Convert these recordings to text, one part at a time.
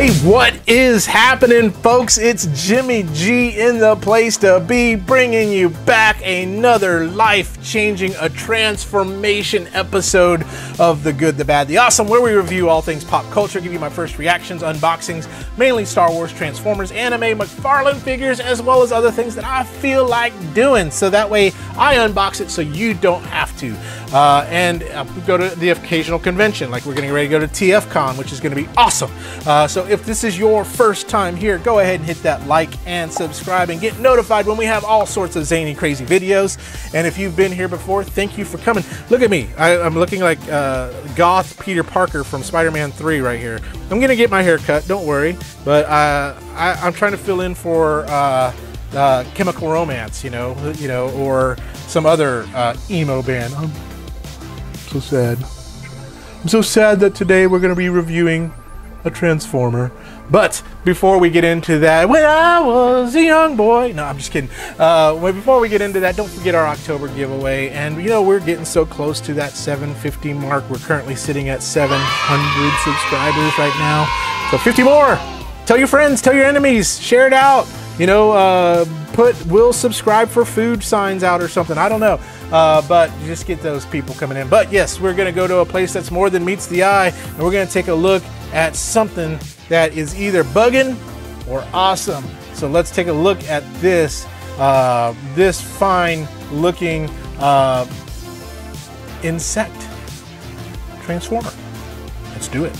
Hey, what is happening, folks? It's Jimmy G in the place to be, bringing you back another life changing, a transformation episode of The Good, the Bad, the Awesome, where we review all things pop culture, give you my first reactions, unboxings, mainly Star Wars, Transformers, anime, McFarlane figures, as well as other things that I feel like doing. So that way I unbox it so you don't have to. Uh, and uh, go to the occasional convention, like we're getting ready to go to TFCon, which is going to be awesome. Uh, so if this is your first time here, go ahead and hit that like and subscribe and get notified when we have all sorts of zany, crazy videos. And if you've been here before, thank you for coming. Look at me. I, am looking like uh, goth Peter Parker from Spider-Man 3 right here. I'm going to get my hair cut, don't worry. But uh, I, am trying to fill in for uh, Chemical Romance, you know, you know, or some other emo band. I'm so sad. I'm so sad that today we're going to be reviewing a Transformer. But before we get into that, when I was a young boy, no, I'm just kidding. Uh, before we get into that, don't forget our October giveaway. And you know, we're getting so close to that 750 mark. We're currently sitting at 700 subscribers right now. So 50 more. Tell your friends, tell your enemies, share it out. You know, uh, put will subscribe for food signs out or something. I don't know. Uh, but just get those people coming in. But yes, we're going to go to a place that's more than meets the eye, and we're going to take a look at something that is either bugging or awesome. So let's take a look at this, uh, this fine looking uh, insect transformer. Let's do it.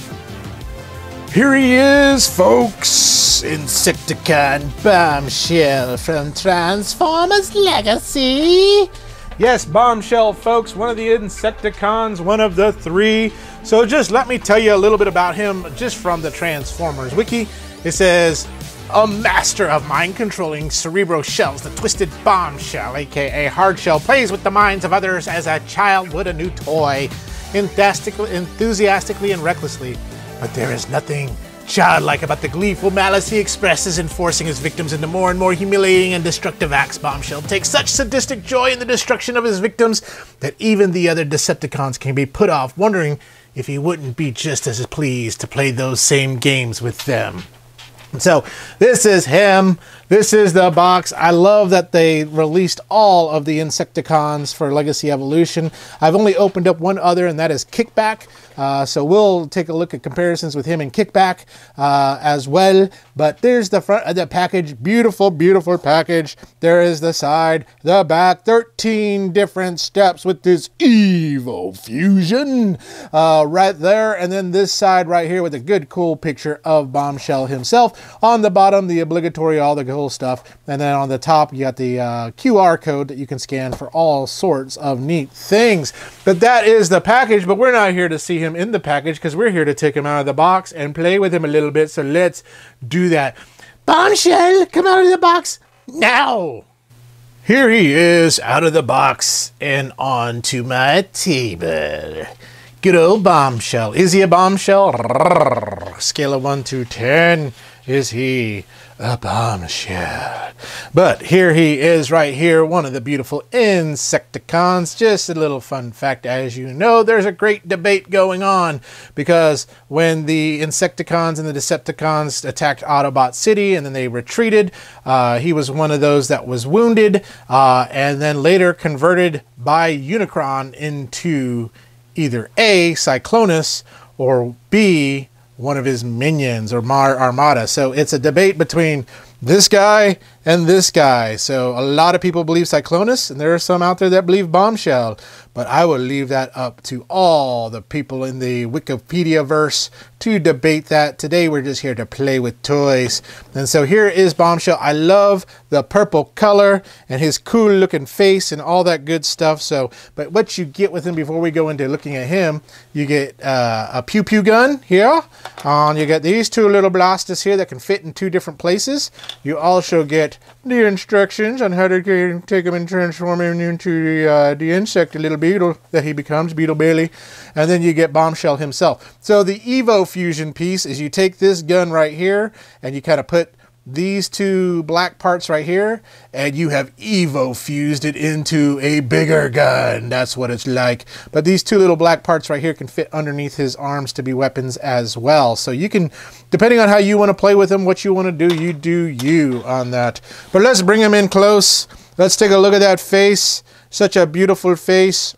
Here he is, folks! Insecticon Bombshell from Transformers Legacy! Yes, Bombshell, folks, one of the Insecticons, one of the three. So just let me tell you a little bit about him just from the Transformers wiki. It says, a master of mind controlling cerebro shells, the twisted bombshell, aka hardshell, plays with the minds of others as a child would a new toy, enthusiastically and recklessly. But there is nothing childlike about the gleeful malice he expresses in forcing his victims into more and more humiliating and destructive acts. Bombshell takes such sadistic joy in the destruction of his victims that even the other Decepticons can be put off, wondering if he wouldn't be just as pleased to play those same games with them. So this is him. This is the box. I love that they released all of the Insecticons for Legacy Evolution. I've only opened up one other, and that is Kickback. Uh, so we'll take a look at comparisons with him and Kickback uh, as well. But there's the front of the package. Beautiful, beautiful package. There is the side, the back. 13 different steps with this Evo Fusion uh, right there. And then this side right here with a good, cool picture of Bombshell himself. On the bottom, the obligatory all the cool stuff. And then on the top, you got the uh, QR code that you can scan for all sorts of neat things. But that is the package. But we're not here to see him in the package because we're here to take him out of the box and play with him a little bit. So let's do that. Bombshell, come out of the box now. Here he is out of the box and onto my table. Good old bombshell. Is he a bombshell? Scale of 1 to 10. Is he a bombshell. But here he is right here, one of the beautiful Insecticons. Just a little fun fact, as you know, there's a great debate going on because when the Insecticons and the Decepticons attacked Autobot City and then they retreated, uh, he was one of those that was wounded uh, and then later converted by Unicron into either A, Cyclonus, or B, one of his minions or Mar Armada. So it's a debate between this guy and this guy. So a lot of people believe Cyclonus, and there are some out there that believe Bombshell. But I will leave that up to all the people in the Wikipedia verse to debate that. Today we're just here to play with toys. And so here is Bombshell. I love the purple color and his cool looking face and all that good stuff. So, but what you get with him before we go into looking at him, you get uh, a pew pew gun here. And you get these two little blasters here that can fit in two different places. You also get the instructions on how to take him and transform him into the, uh, the insect, a little beetle that he becomes, Beetle Bailey. And then you get Bombshell himself. So the Evo fusion piece is you take this gun right here and you kind of put these two black parts right here and you have evo fused it into a bigger gun. That's what it's like. But these two little black parts right here can fit underneath his arms to be weapons as well. So you can depending on how you want to play with him what you want to do you do you on that. But let's bring him in close. Let's take a look at that face such a beautiful face.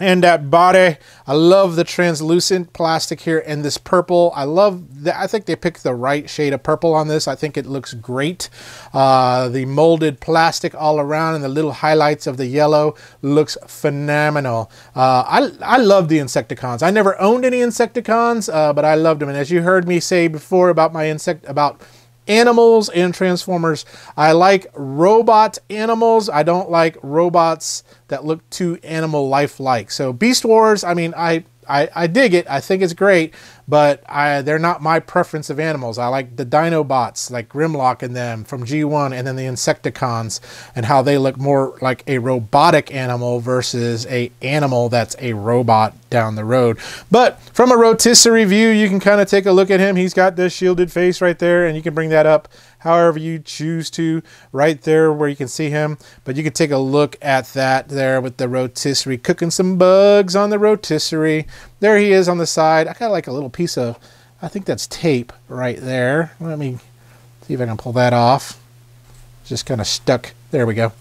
And that body i love the translucent plastic here and this purple. I love that i think they picked the right shade of purple on this. I think it looks great. Uh, the molded plastic all around and the little highlights of the yellow looks phenomenal. Uh, I, I love the insecticons. I never owned any insecticons uh, but i loved them. And as you heard me say before about my insect about animals and transformers i like robot animals i don't like robots that look too animal lifelike. So Beast Wars, I mean, I, I, I dig it. I think it's great, but I, they're not my preference of animals. I like the Dinobots, like Grimlock and them from G1, and then the Insecticons, and how they look more like a robotic animal versus a animal that's a robot down the road. But from a rotisserie view, you can kind of take a look at him. He's got this shielded face right there, and you can bring that up however you choose to, right there where you can see him. But you can take a look at that there with the rotisserie, cooking some bugs on the rotisserie. There he is on the side. I got like a little piece of, I think that's tape right there. Let me see if I can pull that off. Just kind of stuck. There we go.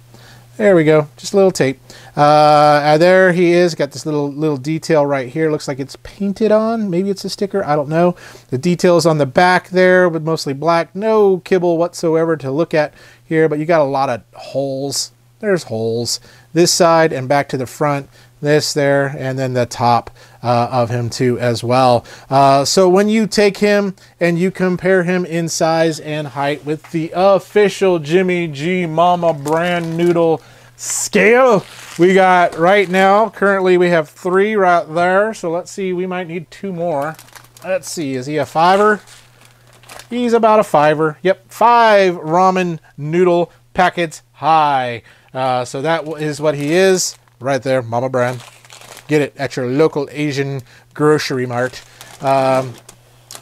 There we go. Just a little tape. Uh, there he is. Got this little little detail right here. Looks like it's painted on. Maybe it's a sticker. I don't know. The details on the back there with mostly black. No kibble whatsoever to look at here, but you got a lot of holes. There's holes. This side and back to the front. This there, and then the top uh, of him too as well. Uh, so when you take him and you compare him in size and height with the official Jimmy G Mama brand noodle scale, we got right now, currently we have three right there. So let's see, we might need two more. Let's see, is he a fiver? He's about a fiver. Yep, five ramen noodle packets high. Uh, so that is what he is right there, Mama Brand. Get it at your local Asian grocery mart. Um,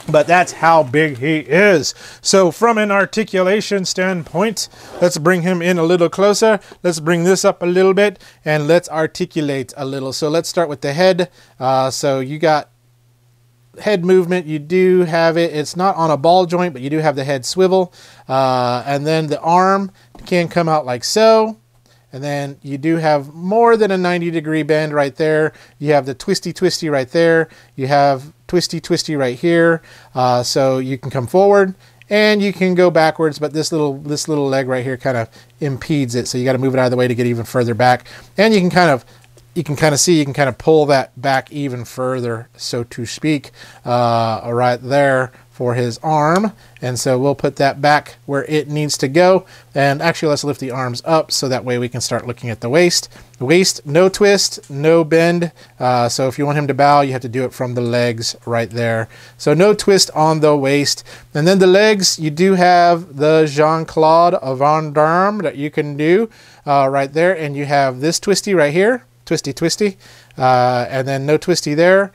but that's how big he is. So from an articulation standpoint, let's bring him in a little closer. Let's bring this up a little bit and let's articulate a little. So let's start with the head. Uh, so you got head movement. You do have it. It's not on a ball joint, but you do have the head swivel. Uh, and then the arm can come out like so. And then you do have more than a 90 degree bend right there. You have the twisty twisty right there. You have twisty twisty right here. Uh, so you can come forward and you can go backwards, but this little this little leg right here kind of impedes it. So you got to move it out of the way to get even further back. And you can kind of you can kind of see you can kind of pull that back even further, so to speak, uh, right there for his arm. And so we'll put that back where it needs to go. And actually, let's lift the arms up so that way we can start looking at the waist. Waist, no twist, no bend. Uh, so if you want him to bow, you have to do it from the legs right there. So no twist on the waist. And then the legs, you do have the Jean-Claude Van Damme that you can do uh, right there. And you have this twisty right here, twisty twisty. Uh, and then no twisty there.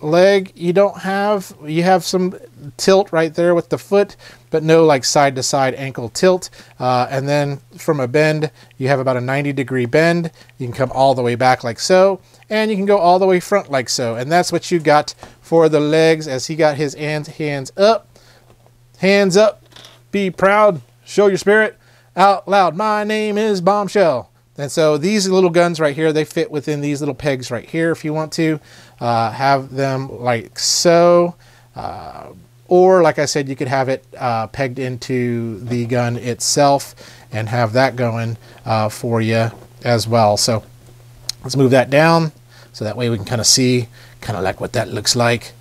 Leg you don't have you have some tilt right there with the foot but no like side to side ankle tilt. Uh, and then from a bend you have about a 90 degree bend. You can come all the way back like so and you can go all the way front like so. And that's what you got for the legs as he got his hands hands up. Hands up. Be proud. Show your spirit out loud. My name is bombshell. And so these little guns right here, they fit within these little pegs right here if you want to uh, have them like so. Uh, or like I said, you could have it uh, pegged into the gun itself and have that going uh, for you as well. So let's move that down so that way we can kind of see kind of like what that looks like.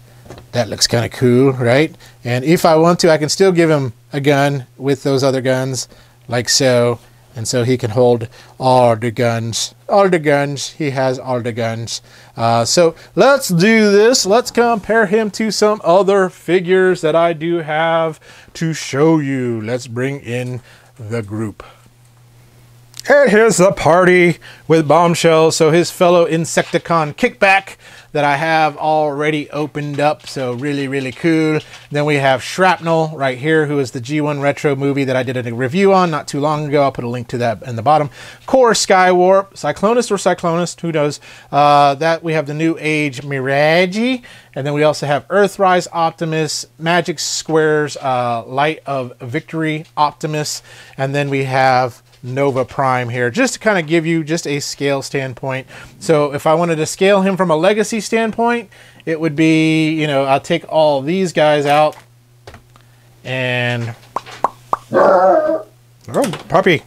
That looks kind of cool, right? And if I want to, I can still give him a gun with those other guns like so and so he can hold all the guns. All the guns. He has all the guns. Uh, so let's do this. Let's compare him to some other figures that I do have to show you. Let's bring in the group. And here's the party with Bombshell. So his fellow Insecticon kickback that I have already opened up. So really, really cool. Then we have Shrapnel right here, who is the G1 Retro movie that I did a review on not too long ago. I'll put a link to that in the bottom. Core Skywarp, Cyclonus or Cyclonus, who knows. Uh, that we have the New Age Mirage. And then we also have Earthrise Optimus, Magic Squares, uh, Light of Victory Optimus. And then we have Nova Prime here, just to kind of give you just a scale standpoint. So if I wanted to scale him from a legacy standpoint, it would be, you know, I'll take all these guys out and, oh, puppy.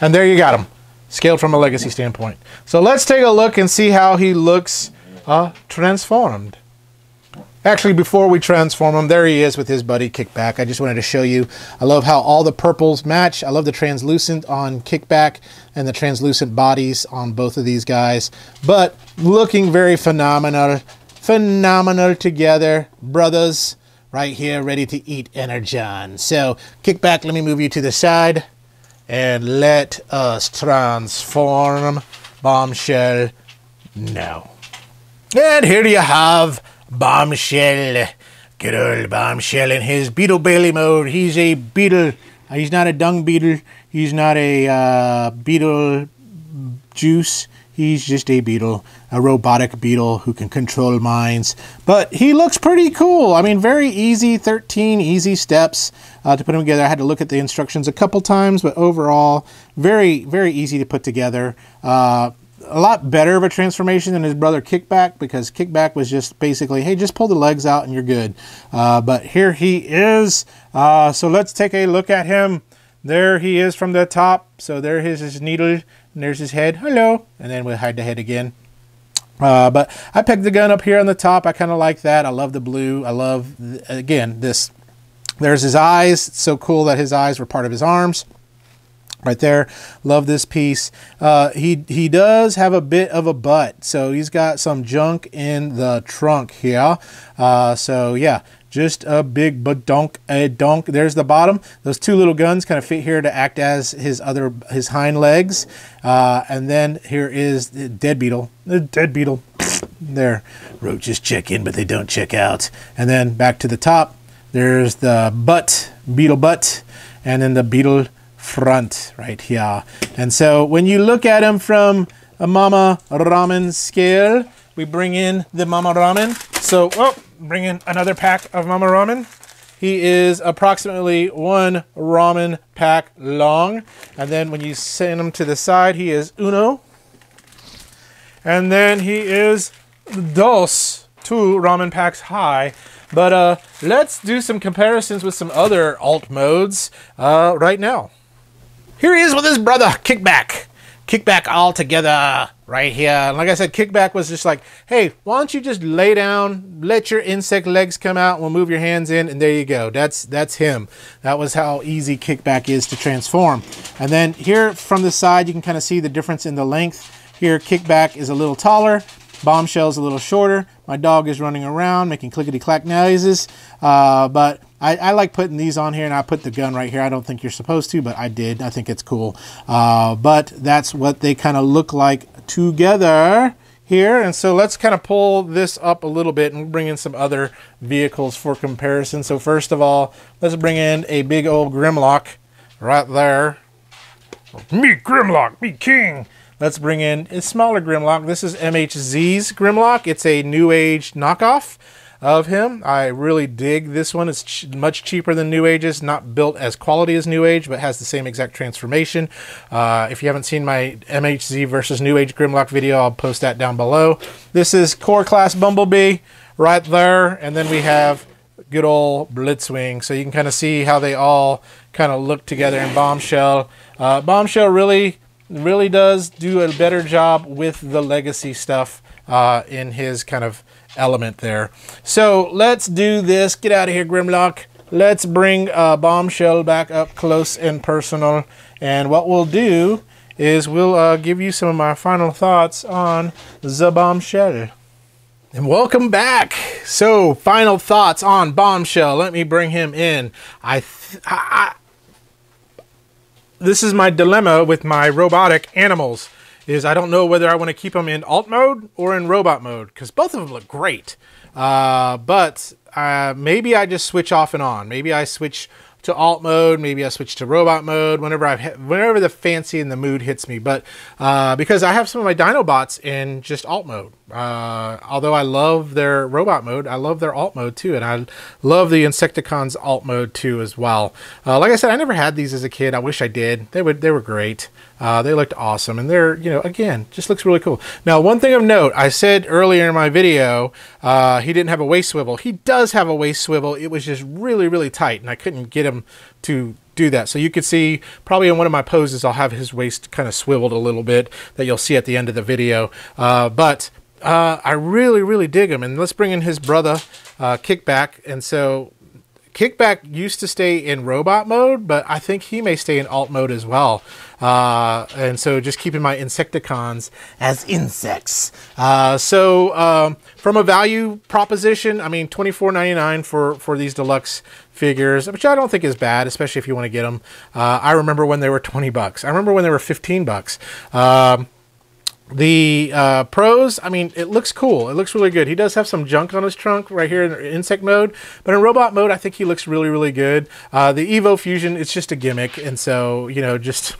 And there you got him, scaled from a legacy standpoint. So let's take a look and see how he looks uh, transformed. Actually, before we transform him, there he is with his buddy Kickback. I just wanted to show you. I love how all the purples match. I love the translucent on Kickback and the translucent bodies on both of these guys. But looking very phenomenal. Phenomenal together, brothers. Right here, ready to eat Energon. So, Kickback, let me move you to the side. And let us transform Bombshell now. And here you have Bombshell. Good old Bombshell in his Beetle Bailey mode. He's a beetle. Uh, he's not a dung beetle. He's not a uh, beetle juice. He's just a beetle, a robotic beetle who can control minds. But he looks pretty cool. I mean, very easy, 13 easy steps uh, to put him together. I had to look at the instructions a couple times, but overall, very, very easy to put together. Uh, a lot better of a transformation than his brother Kickback because Kickback was just basically, hey, just pull the legs out and you're good. Uh, but here he is. Uh, so let's take a look at him. There he is from the top. So there is his needle and there's his head. Hello. And then we'll hide the head again. Uh, but I picked the gun up here on the top. I kind of like that. I love the blue. I love, again, this. There's his eyes. It's so cool that his eyes were part of his arms right there. Love this piece. Uh, he he does have a bit of a butt so he's got some junk in the trunk here. Uh, so yeah just a big badonk a donk. There's the bottom. Those two little guns kind of fit here to act as his other his hind legs. Uh, and then here is the dead beetle. The dead beetle. There roaches check in but they don't check out. And then back to the top there's the butt beetle butt. And then the beetle front right here. And so when you look at him from a Mama Ramen scale, we bring in the Mama Ramen. So, oh, bring in another pack of Mama Ramen. He is approximately one ramen pack long. And then when you send him to the side, he is uno. And then he is dos, two ramen packs high. But uh, let's do some comparisons with some other alt modes uh, right now. Here he is with his brother, Kickback. Kickback all together right here. Like I said, Kickback was just like, hey, why don't you just lay down, let your insect legs come out, we'll move your hands in, and there you go. That's that's him. That was how easy Kickback is to transform. And then here from the side, you can kind of see the difference in the length. Here, Kickback is a little taller, Bombshell's a little shorter. My dog is running around making clickety-clack noises, uh, but I, I, like putting these on here, and I put the gun right here. I don't think you're supposed to, but I did. I think it's cool. Uh, but that's what they kind of look like together here. And so let's kind of pull this up a little bit and bring in some other vehicles for comparison. So first of all, let's bring in a big old Grimlock right there. Me Grimlock, me king. Let's bring in a smaller Grimlock. This is MHZ's Grimlock. It's a New Age knockoff of him. I really dig this one. It's ch much cheaper than New Age's, not built as quality as New Age, but has the same exact transformation. Uh, if you haven't seen my MHZ versus New Age Grimlock video, I'll post that down below. This is Core Class Bumblebee right there, and then we have good old Blitzwing. So you can kind of see how they all kind of look together in Bombshell. Uh, Bombshell really, really does do a better job with the legacy stuff uh, in his kind of element there. So let's do this. Get out of here, Grimlock. Let's bring uh, Bombshell back up close and personal. And what we'll do is we'll uh, give you some of my final thoughts on the Bombshell. And welcome back. So, final thoughts on Bombshell. Let me bring him in. I, I, I this is my dilemma with my robotic animals is I don't know whether I want to keep them in alt mode or in robot mode because both of them look great. Uh, but uh, maybe I just switch off and on. Maybe I switch to alt mode. Maybe I switch to robot mode whenever I whenever the fancy and the mood hits me. But uh, because I have some of my Dinobots in just alt mode. Uh, although I love their robot mode, I love their alt mode too, and I love the Insecticons alt mode too as well. Uh, like I said, I never had these as a kid. I wish I did. They would they were great. Uh, they looked awesome, and they're you know again just looks really cool. Now, one thing of note, I said earlier in my video, uh, he didn't have a waist swivel. He does have a waist swivel. It was just really really tight, and I couldn't get him to do that. So you could see probably in one of my poses, I'll have his waist kind of swiveled a little bit that you'll see at the end of the video. Uh, but uh, I really, really dig him. And let's bring in his brother, uh, Kickback. And so Kickback used to stay in robot mode, but I think he may stay in alt mode as well. Uh, and so just keeping my Insecticons as insects. Uh, so um, from a value proposition, I mean, twenty four ninety nine for for these deluxe figures, which I don't think is bad, especially if you want to get them. Uh, I remember when they were twenty bucks. I remember when they were fifteen bucks. Um, the uh, pros, I mean, it looks cool. It looks really good. He does have some junk on his trunk right here in insect mode, but in robot mode, I think he looks really, really good. Uh, the Evo Fusion, it's just a gimmick, and so you know, just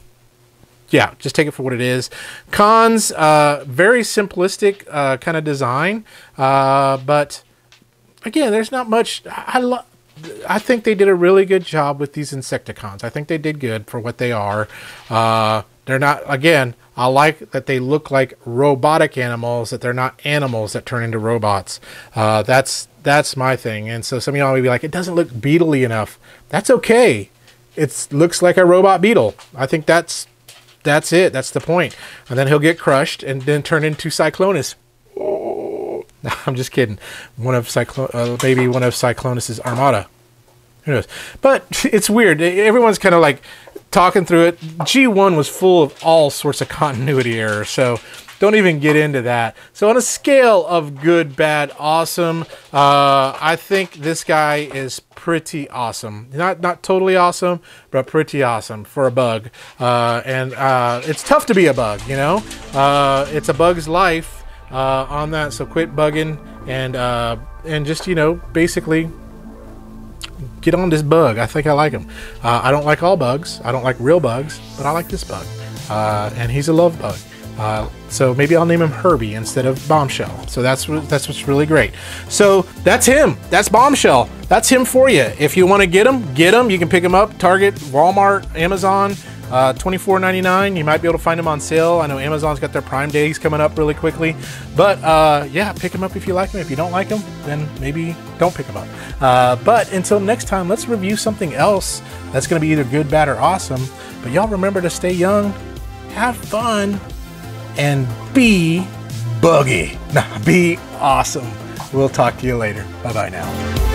yeah, just take it for what it is. Cons, uh, very simplistic uh, kind of design, uh, but again, there's not much. I love. I think they did a really good job with these Insecticons. I think they did good for what they are. They're not again I like that they look like robotic animals, that they're not animals that turn into robots. Uh, that's that's my thing. And so some of y'all may be like, it doesn't look beetly enough. That's okay. It looks like a robot beetle. I think that's that's it. That's the point. And then he'll get crushed and then turn into Cyclonus. Oh. I'm just kidding. One of Cyclo- uh, maybe one of Cyclonus's armada. Who knows? But it's weird. Everyone's kind of like talking through it. G1 was full of all sorts of continuity errors, so don't even get into that. So on a scale of good, bad, awesome, uh, I think this guy is pretty awesome. Not not totally awesome, but pretty awesome for a bug. Uh, and uh, it's tough to be a bug, you know. Uh, it's a bug's life uh, on that. So quit bugging and uh, and just you know basically get on this bug. I think I like him. Uh, I don't like all bugs. I don't like real bugs, but I like this bug. Uh, and he's a love bug. Uh, so maybe I'll name him Herbie instead of Bombshell. So that's that's what's really great. So that's him. That's Bombshell. That's him for you. If you want to get him, get him. You can pick him up Target, Walmart, Amazon. Uh, $24.99. You might be able to find them on sale. I know Amazon's got their Prime Days coming up really quickly. But uh, yeah, pick them up if you like them. If you don't like them, then maybe don't pick them up. Uh, but until next time, let's review something else that's going to be either good, bad, or awesome. But y'all remember to stay young, have fun, and be buggy. Nah, be awesome. We'll talk to you later. Bye bye now.